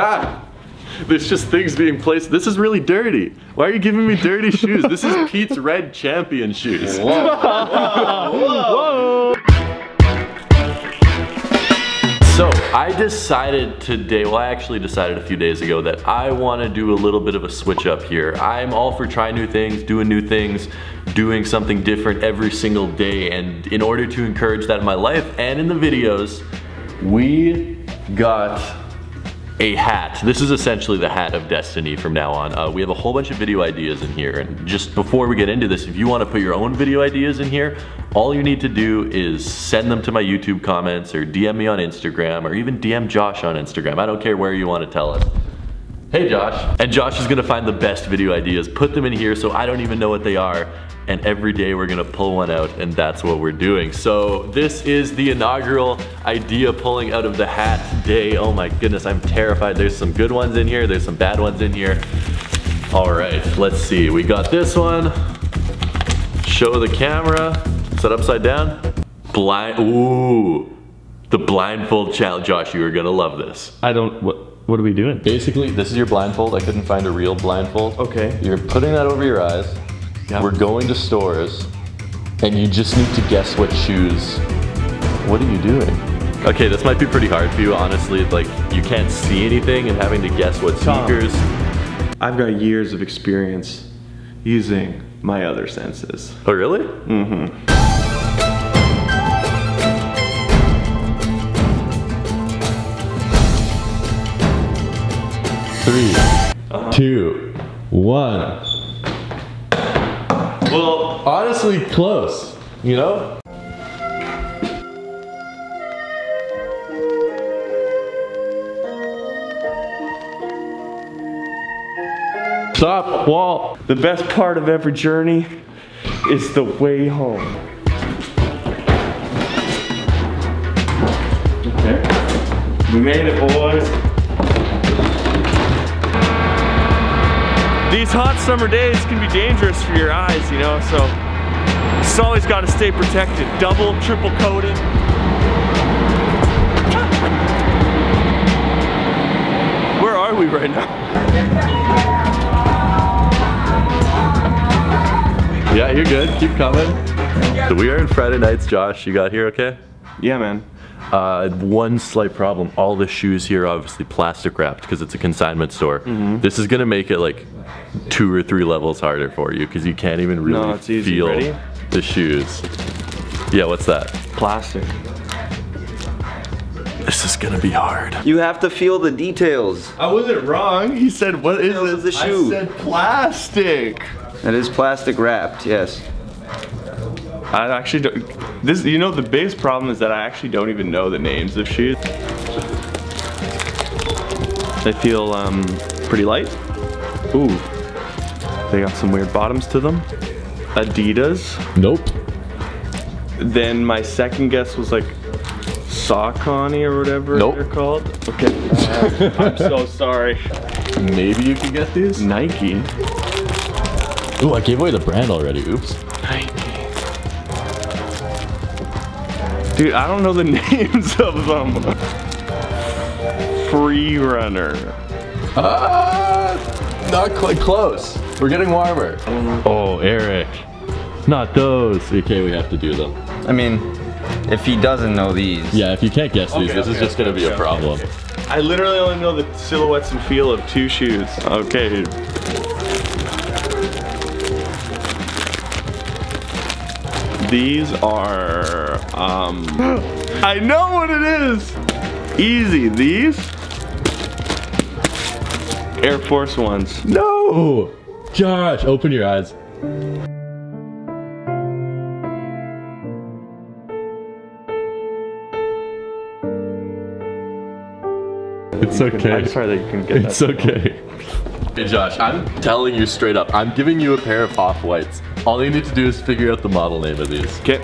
Ah! There's just things being placed. This is really dirty. Why are you giving me dirty shoes? This is Pete's red champion shoes. Whoa. So I decided today, well I actually decided a few days ago that I want to do a little bit of a switch up here. I'm all for trying new things, doing new things, doing something different every single day and in order to encourage that in my life and in the videos, we got a hat. This is essentially the hat of destiny from now on. Uh, we have a whole bunch of video ideas in here and just before we get into this, if you want to put your own video ideas in here, all you need to do is send them to my YouTube comments or DM me on Instagram or even DM Josh on Instagram. I don't care where you want to tell us. Hey Josh. And Josh is gonna find the best video ideas, put them in here so I don't even know what they are, and every day we're gonna pull one out and that's what we're doing. So this is the inaugural idea pulling out of the hat day. Oh my goodness, I'm terrified. There's some good ones in here, there's some bad ones in here. All right, let's see. We got this one. Show the camera. Set upside down. Blind, ooh. The blindfold challenge. Josh, you are gonna love this. I don't, what, what are we doing? Basically, this is your blindfold. I couldn't find a real blindfold. Okay. You're putting that over your eyes. Yep. We're going to stores, and you just need to guess what shoes. What are you doing? Okay, this might be pretty hard for you, honestly. Like, you can't see anything and having to guess what sneakers. Tom. sneakers. I've got years of experience using my other senses. Oh, really? Mm-hmm. two Three, two, one. Well, honestly, close. You know? Stop, Walt. The best part of every journey is the way home. Okay. We made it, boys. These hot summer days can be dangerous for your eyes, you know, so it's always got to stay protected. Double, triple coated. Where are we right now? Yeah, you're good. Keep coming. So we are in Friday nights, Josh. You got here okay? Yeah, man. Uh, one slight problem. All the shoes here are obviously plastic wrapped because it's a consignment store. Mm-hmm. This is gonna make it like two or three levels harder for you because you can't even really No, it's easy. feel Ready? the shoes. Yeah, what's that? Plastic. This is gonna be hard. You have to feel the details. I wasn't wrong. He said, "What is Details of the shoe. I said plastic. That is plastic wrapped, yes. I actually don't. This, you know, the biggest problem is that I actually don't even know the names of shoes. They feel um, pretty light. Ooh, they got some weird bottoms to them. Adidas. Nope. Then my second guess was like Saucony or whatever Nope. they're called. Okay, uh, I'm so sorry. Maybe you can get these. Nike. Ooh, I gave away the brand already. Oops. Nike. Dude, I don't know the names of them. Free runner. Ah, not quite close. We're getting warmer. Oh, Eric. Not those. Okay, we have to do them. I mean, if he doesn't know these. Yeah, if you can't guess these, Okay, this is okay, just gonna okay, be a okay, problem. I literally only know the silhouettes and feel of two shoes. Okay. These are, um, I know what it is. Easy, these? Air Force Ones. No! Josh, open your eyes. It's okay. I'm sorry that you couldn't get that. It's okay. Hey Josh, I'm telling you straight up, I'm giving you a pair of off-whites. All you need to do is figure out the model name of these. Okay.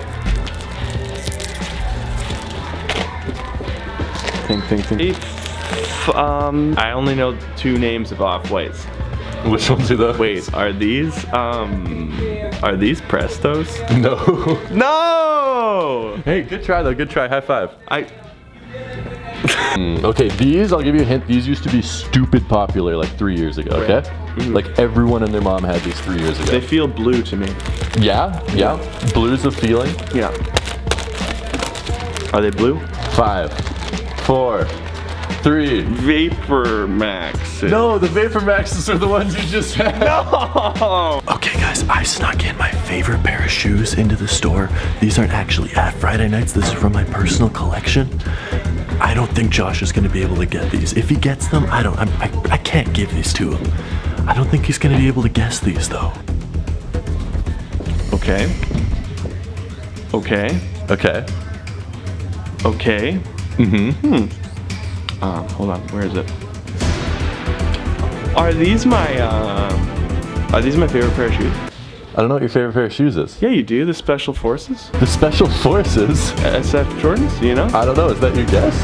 Think, think, think. If, um, I only know two names of off-whites. Which ones are those? Wait, are these, um, are these Prestos? No. No! hey, good try though, good try. High five. I, Mm, okay, these, I'll give you a hint, these used to be stupid popular like three years ago, okay? Like everyone and their mom had these three years ago. They feel blue to me. yeah, yeah. Blue's a feeling. Yeah. Are they blue? Five, four, three. Vapor Maxes. No, the Vapor Maxes are the ones you just had. No. Okay guys, I snuck in my favorite pair of shoes into the store. These aren't actually at Friday nights, this is from my personal collection. I don't think Josh is gonna be able to get these. If he gets them, I don't, I'm, I, I can't give these to him. I don't think he's gonna be able to guess these though. Okay. Okay. Okay. Okay. Mm-hmm. Hmm. Um, hold on. Where is it? Are these my um? Are these my favorite pair of shoes? I don't know what your favorite pair of shoes is. Yeah, you do. The Special Forces, The Special Forces? SF Jordans. You know. I don't know, is that your guess?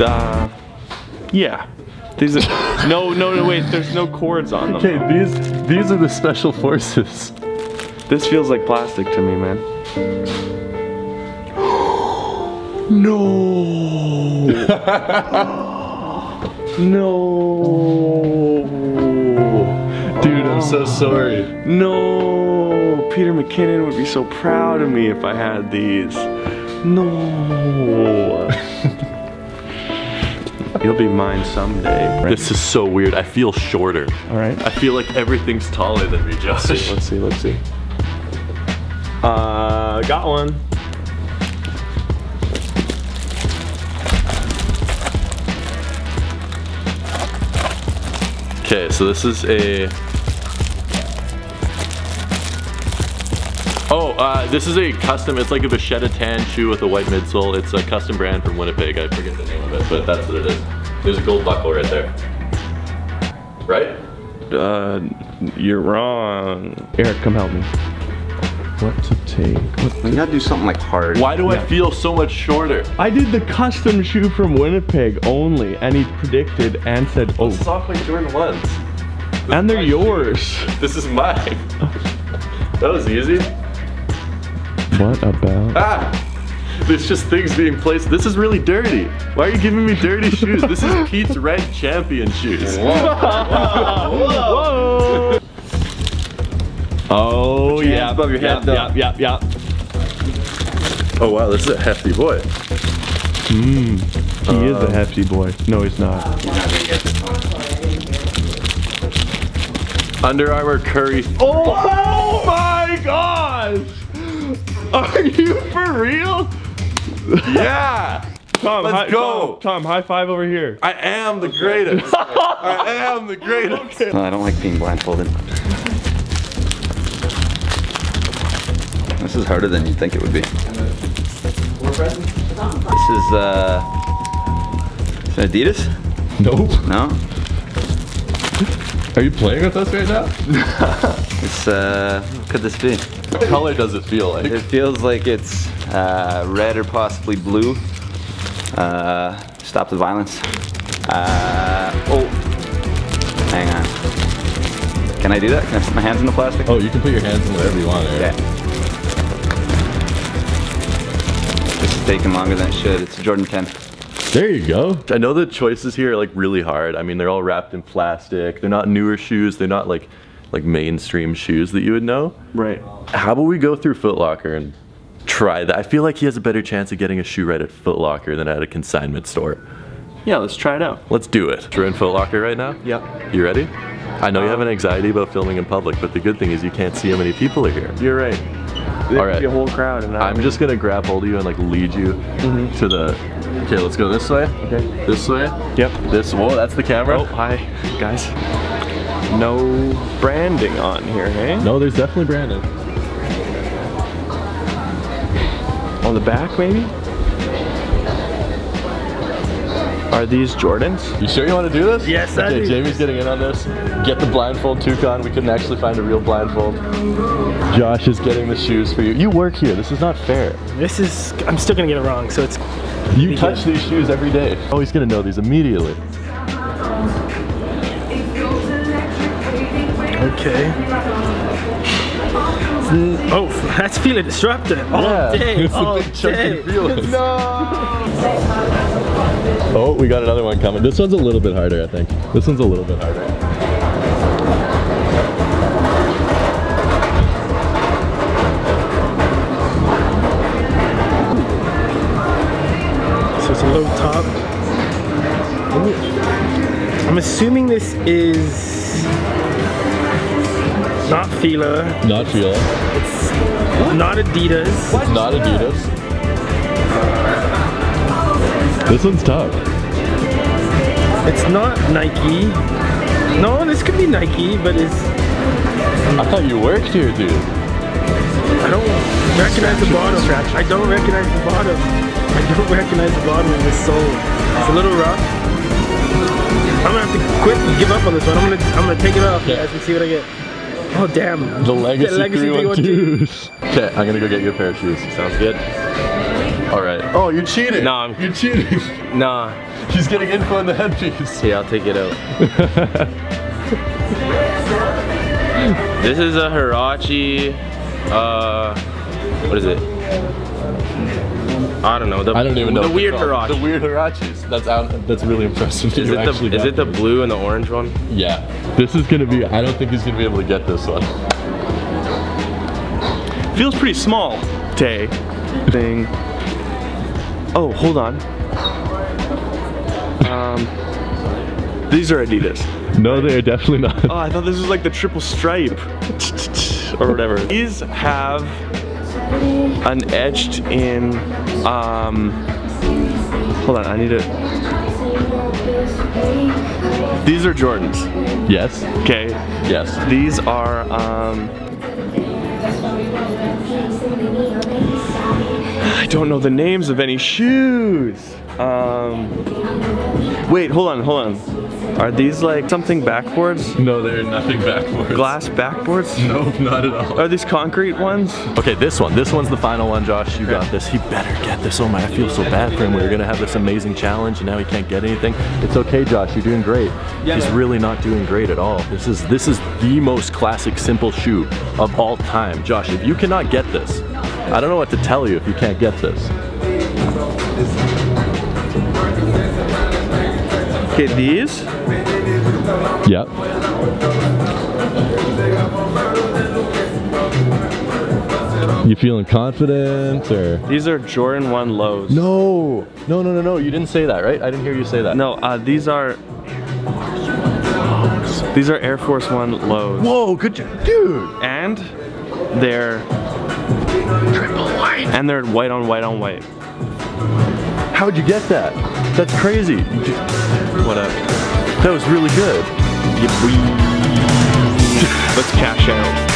Uh, yeah. These are no, no, no. Wait. There's no cords on them. Okay, these these are the Special Forces. This feels like plastic to me, man. No. no. Dude, I'm so sorry. No. Peter McKinnon would be so proud of me if I had these. No. You'll be mine someday. This is so weird. I feel shorter. All right. I feel like everything's taller than me, Josh. Let's see. Let's see. Uh, got one. Okay, so this is a. Oh, uh, this is a custom. It's like a Vachetta tan shoe with a white midsole. It's a custom brand from Winnipeg. I forget the name of it, but that's what it is. There's a gold buckle right there. Right? Uh, you're wrong. Eric, come help me. What to take? What? You gotta do something like hard. Why do I feel so much shorter? I did the custom shoe from Winnipeg only, and he predicted and said, "Oh, Soft like Jordan ones. and they're yours." This is mine. That was easy. What about? Ah! There's just things being placed. This is really dirty. Why are you giving me dirty shoes? This is Pete's red champion shoes. Whoa! Oh your Oh, hands yeah, above your head, though. yeah, yeah, yeah. Oh wow, this is a hefty boy. Hmm. He is a uh, hefty boy. No, he's not. Under Armour Curry. Oh my gosh! Are you for real? Yeah! Tom, Let's hi- go. Tom, Tom, high five over here. I am the greatest. I am the greatest. No, I don't like being blindfolded. This is harder than you'd think it would be. This is uh, is it Adidas? Nope. No, Are you playing with us right now? it's uh, what could this be? What color does it feel like? It feels like it's uh, red or possibly blue. Uh, stop the violence. Uh, oh, hang on. Can I do that? Can I put my hands in the plastic? Oh, you can put your hands in whatever you want, Yeah. Taking longer than it should. It's a Jordan 10. There you go. I know the choices here are like really hard. I mean, they're all wrapped in plastic. They're not newer shoes. They're not like like mainstream shoes that you would know. Right. How about we go through Foot Locker and try that? I feel like he has a better chance of getting a shoe right at Foot Locker than at a consignment store. Yeah, let's try it out. Let's do it. We're in Foot Locker right now. Yep. You ready? I know you have an anxiety about filming in public, but the good thing is you can't see how many people are here. You're right. All be a whole crowd, and I'm just gonna grab hold of you and like lead you mm-hmm. to the. Okay, let's go this way. Okay. This way. Yep. This. Whoa, that's the camera. Oh, hi, guys. No branding on here, hey? No, there's definitely branding. On the back, maybe? Are these Jordans? You sure you want to do this? Yes, I okay, do. Jamie's getting in on this. Get the blindfold, Toucan. We couldn't actually find a real blindfold. Josh is getting the shoes for you. You work here. This is not fair. This is, I'm still gonna get it wrong, so it's, You touch these shoes every day. Oh, he's gonna know these immediately. okay. Oh, that's Fila Disruptor. All day. it's a all big chunky day. feelers. Oh, we got another one coming. This one's a little bit harder, I think. This one's a little bit harder. So it's a low top. I'm assuming this is not Fila, Not Fila. not Adidas. It's not Adidas. This one's tough. It's not Nike. No, this could be Nike, but it's I thought you worked here, dude. I don't recognize the bottom. I don't recognize the bottom. I don't recognize the bottom of this sole. It's a little rough. I'm gonna have to quit and give up on this one. I'm gonna I'm gonna take it off Okay. guys and see what I get. Oh damn. The Legacy, Legacy 312s. Okay, I'm gonna go get you a pair of shoes. Sounds good. All right. Oh, you're cheating. No, I'm- You're cheating. Nah. He's getting info in the headpiece. Yeah, I'll take it out. this is a Huarache. Uh, what is it? I don't know. The, I don't even know. The weird they're. Huarache. The weird Huaraches. That's out. That's really impressive. Is it the is it the blue and the orange one? Yeah. This is gonna be. I don't think he's gonna be able to get this one. Feels pretty small. Day. Thing. Oh, hold on. Um, these are Adidas. No, they are definitely not. Oh, I thought this was like the triple stripe or whatever. These have an etched in. Um, hold on, I need it. These are Jordans. Yes. Okay, Yes. these are. Um, I don't know the names of any shoes. Um, wait, hold on, hold on. Are these like something backboards? No, they're nothing backwards. Glass backboards? No, not at all. Are these concrete ones? Okay, this one. This one's the final one, Josh. You got this. He better get this. Oh my, I feel so bad for him. We were gonna have this amazing challenge, and now he can't get anything. It's okay, Josh. You're doing great. He's really not doing great at all. This is this is the most classic, simple shoe of all time, Josh. If you cannot get this, I don't know what to tell you if you can't get this. Okay, these? Yep. You feeling confident or? These are Jordan 1 lows. No, no, no, no, no. You didn't say that, right? I didn't hear you say that. No, uh, these are. These are Air Force One lows. Whoa, good job, dude. And they're. Triple white. And they're white on white on white. How'd you get that? That's crazy. What up? That was really good. Let's cash out.